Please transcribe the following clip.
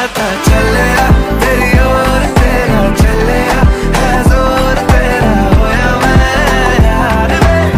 पता चले